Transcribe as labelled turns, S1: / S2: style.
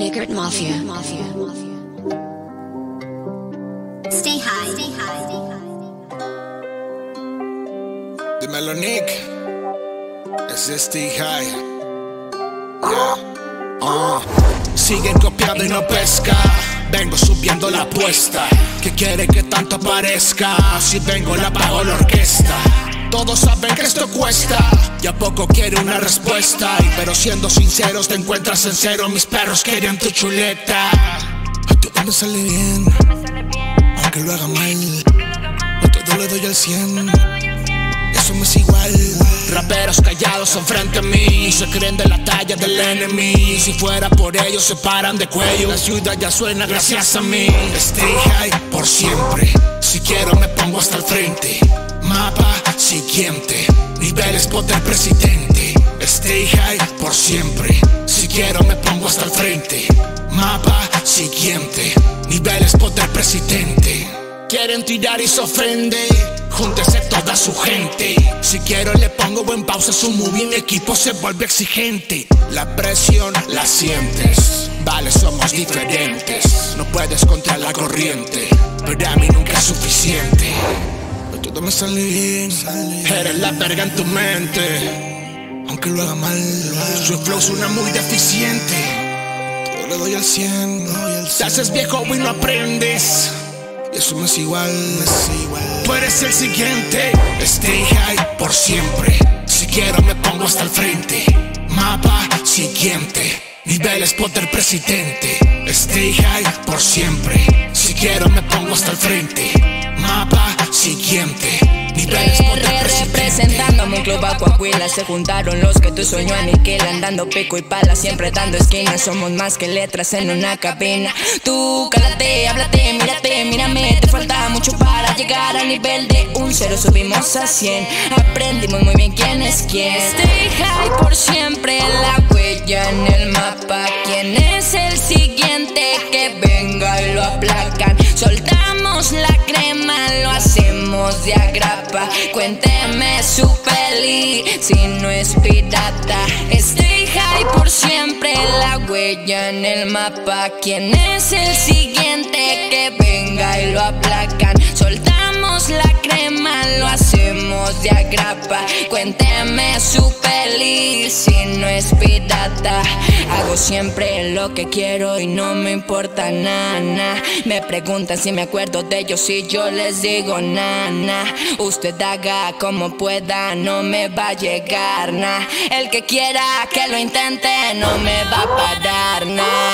S1: Nickert Mafia. Mafia.
S2: Stay high. Stay high.
S3: Dímelo, Nick. Es este high. Yeah. Uh. Siguen copiando y no pesca. Vengo subiendo la apuesta. Que quiere que tanto aparezca. Si vengo, la pago la orquesta. Todos saben que esto cuesta. Y a poco quiere una respuesta. Y pero siendo sinceros, te encuentras en cero. Mis perros querían tu chuleta. A todo me sale bien. Aunque lo haga mal. A todo le doy al 100 eso me es igual. Raperos callados enfrente a mí, se creen de la talla del enemy. Si fuera por ellos, se paran de cuello. La ciudad ya suena gracias a mí. Stay high por siempre. Si quiero, me pongo hasta el frente. Mapa siguiente, niveles poder presidente. Stay high por siempre. Si quiero, me pongo hasta el frente. Mapa siguiente, niveles poder presidente. Quieren tirar y se ofende. Júntese toda su gente. Si quiero le pongo buen pausa su movie. Mi equipo se vuelve exigente. La presión la sientes. Vale, somos diferentes. No puedes contra la corriente. Pero a mí nunca es suficiente. Todo me sale bien. Eres la verga en tu mente. Aunque lo haga mal, su flow suena muy deficiente. Todo le doy al 100. Te haces viejo y no aprendes. Y eso me es igual, me es igual. Tú eres el siguiente, stay high por siempre. Si quiero me pongo hasta el frente. Mapa siguiente, niveles poder presidente. Stay high por siempre. Si quiero me pongo hasta el frente. Mapa siguiente,
S4: RR
S3: presidente.
S4: representándome un club Aquahuila Se juntaron los que tu sueño aniquilan Dando pico y pala, siempre dando esquinas Somos más que letras en una cabina. Tú cálate, háblate, mírate, mírame. Te falta mucho para llegar al nivel de un cero. Subimos a 100, aprendimos muy bien quién es quién. Stay high por siempre, la huella en el mapa. ¿Quién es el siguiente que venga y lo aplacan? De agrapa Cuénteme su peli, si no es pirata. Stay high por siempre, la huella en el mapa. ¿Quién es el siguiente que venga y lo aplacan? Soltamos la crema, lo hacemos de agrapa Cuénteme su peli, si no es pirata Siempre lo que quiero y no me importa nada Me preguntan si me acuerdo de ellos y yo les digo nana Usted haga como pueda, no me va a llegar na El que quiera que lo intente no me va a parar na